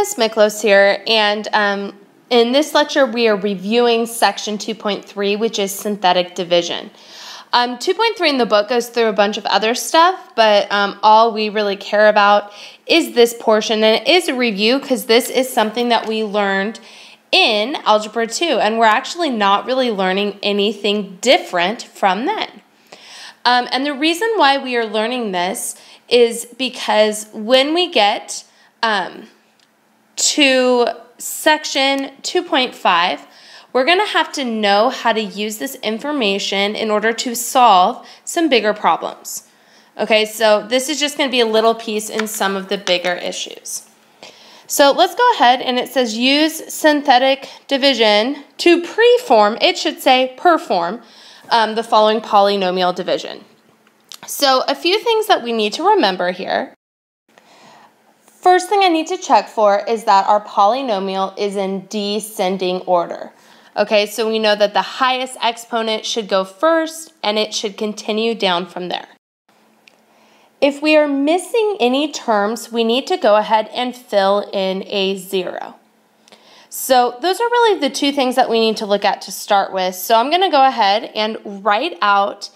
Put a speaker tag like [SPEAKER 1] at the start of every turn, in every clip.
[SPEAKER 1] Miss Miklos here, and um, in this lecture we are reviewing section 2.3, which is synthetic division. Um, 2.3 in the book goes through a bunch of other stuff, but um, all we really care about is this portion, and it is a review because this is something that we learned in Algebra 2, and we're actually not really learning anything different from then. Um, and the reason why we are learning this is because when we get um, to section 2.5, we're going to have to know how to use this information in order to solve some bigger problems. Okay, so this is just going to be a little piece in some of the bigger issues. So let's go ahead and it says use synthetic division to preform, it should say perform, um, the following polynomial division. So a few things that we need to remember here. First thing I need to check for is that our polynomial is in descending order. Okay, so we know that the highest exponent should go first and it should continue down from there. If we are missing any terms, we need to go ahead and fill in a zero. So those are really the two things that we need to look at to start with. So I'm going to go ahead and write out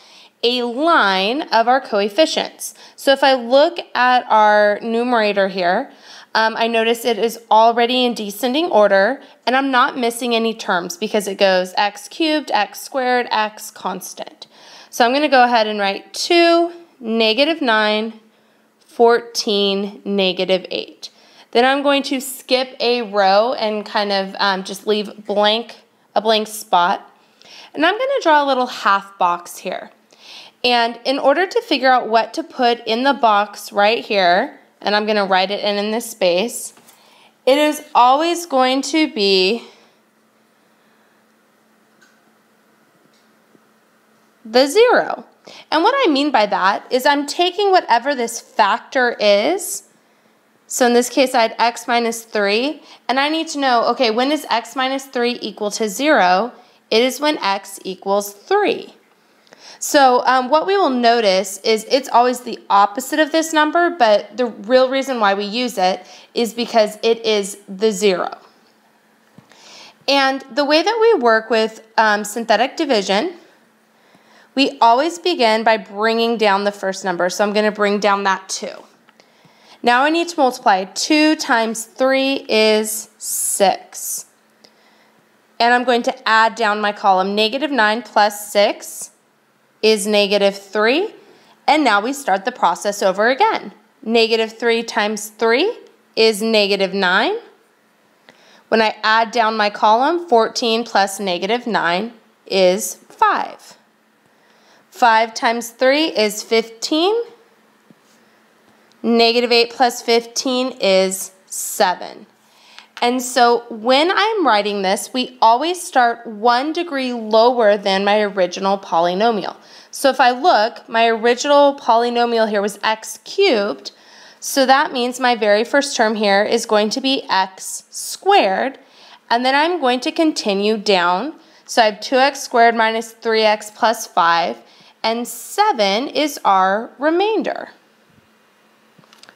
[SPEAKER 1] a line of our coefficients. So if I look at our numerator here, um, I notice it is already in descending order, and I'm not missing any terms because it goes x cubed, x squared, x constant. So I'm going to go ahead and write 2, negative 9, 14, negative 8. Then I'm going to skip a row and kind of um, just leave blank a blank spot. And I'm going to draw a little half box here. And in order to figure out what to put in the box right here, and I'm going to write it in in this space, it is always going to be the zero. And what I mean by that is I'm taking whatever this factor is, so in this case I had x minus 3, and I need to know, okay, when is x minus 3 equal to 0? It is when x equals 3. So um, what we will notice is it's always the opposite of this number, but the real reason why we use it is because it is the zero. And the way that we work with um, synthetic division, we always begin by bringing down the first number. So I'm going to bring down that 2. Now I need to multiply. 2 times 3 is 6. And I'm going to add down my column. Negative 9 plus 6 is negative 3. And now we start the process over again. Negative 3 times 3 is negative 9. When I add down my column, 14 plus negative 9 is 5. 5 times 3 is 15. Negative 8 plus 15 is 7. And so when I'm writing this, we always start one degree lower than my original polynomial. So if I look, my original polynomial here was x cubed, so that means my very first term here is going to be x squared, and then I'm going to continue down. So I have 2x squared minus 3x plus 5, and 7 is our remainder.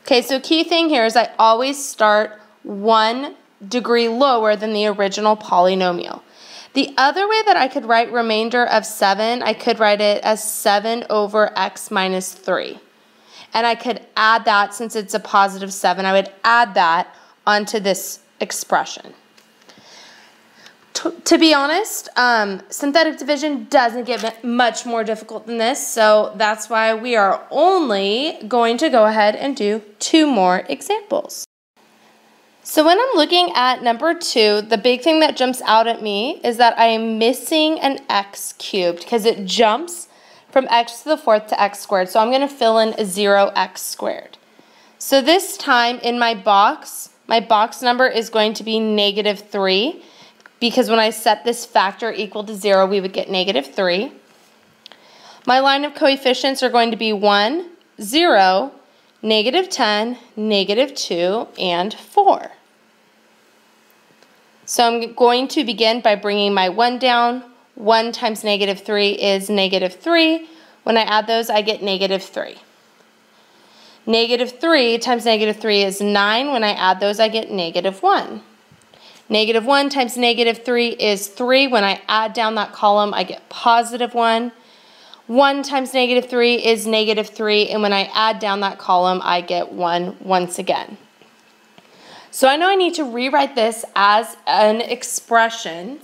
[SPEAKER 1] Okay, so key thing here is I always start one degree lower than the original polynomial. The other way that I could write remainder of 7, I could write it as 7 over x minus 3. And I could add that, since it's a positive 7, I would add that onto this expression. To, to be honest, um, synthetic division doesn't get much more difficult than this, so that's why we are only going to go ahead and do two more examples. So when I'm looking at number two, the big thing that jumps out at me is that I am missing an x cubed because it jumps from x to the fourth to x squared. So I'm going to fill in a 0x squared. So this time in my box, my box number is going to be negative 3 because when I set this factor equal to 0, we would get negative 3. My line of coefficients are going to be 1, 0, negative 10, negative 2, and 4. So I'm going to begin by bringing my 1 down. 1 times negative 3 is negative 3. When I add those, I get negative 3. Negative 3 times negative 3 is 9. When I add those, I get negative 1. Negative 1 times negative 3 is 3. When I add down that column, I get positive 1. 1 times negative 3 is negative 3, and when I add down that column, I get 1 once again. So I know I need to rewrite this as an expression,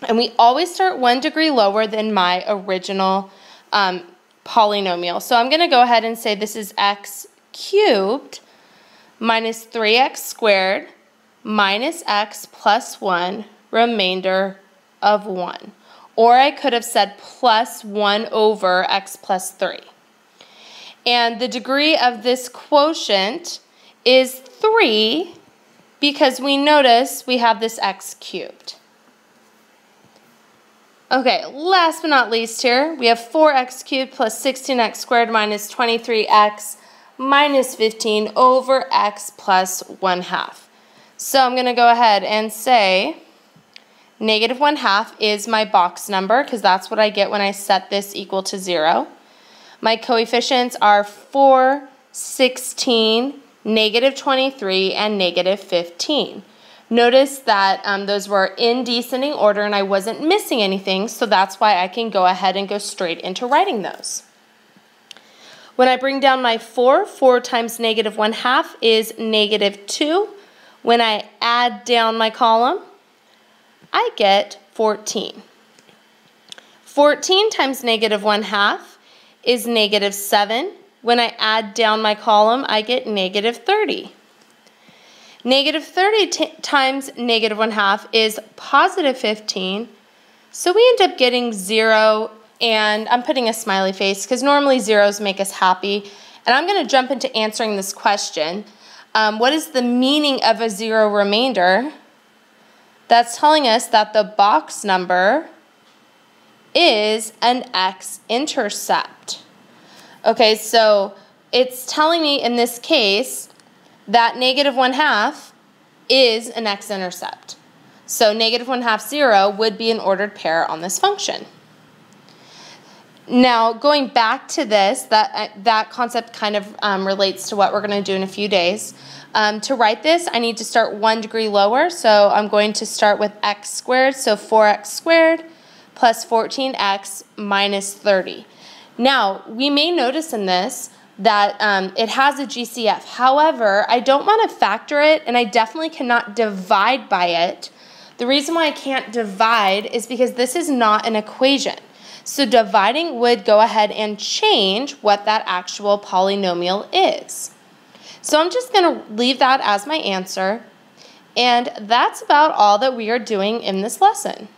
[SPEAKER 1] and we always start one degree lower than my original um, polynomial. So I'm going to go ahead and say this is x cubed minus 3x squared minus x plus 1 remainder of 1. Or I could have said plus 1 over x plus 3. And the degree of this quotient is 3 because we notice we have this x cubed. Okay, last but not least here, we have 4x cubed plus 16x squared minus 23x minus 15 over x plus 1 half. So I'm going to go ahead and say negative 1 half is my box number because that's what I get when I set this equal to 0. My coefficients are 4, 16, negative 23, and negative 15. Notice that um, those were in descending order and I wasn't missing anything, so that's why I can go ahead and go straight into writing those. When I bring down my 4, 4 times negative 1 half is negative 2. When I add down my column, I get 14. 14 times negative 1 half is negative 7. When I add down my column, I get negative 30. Negative 30 times negative 1 half is positive 15. So we end up getting 0, and I'm putting a smiley face because normally zeros make us happy. And I'm going to jump into answering this question. Um, what is the meaning of a zero remainder? That's telling us that the box number is an x-intercept. Okay, so it's telling me in this case that negative 1 half is an x-intercept. So negative 1 half 0 would be an ordered pair on this function. Now, going back to this, that, uh, that concept kind of um, relates to what we're going to do in a few days. Um, to write this, I need to start one degree lower, so I'm going to start with x squared, so 4x squared plus 14x minus 30. Now, we may notice in this that um, it has a GCF. However, I don't want to factor it, and I definitely cannot divide by it. The reason why I can't divide is because this is not an equation. So dividing would go ahead and change what that actual polynomial is. So I'm just going to leave that as my answer. And that's about all that we are doing in this lesson.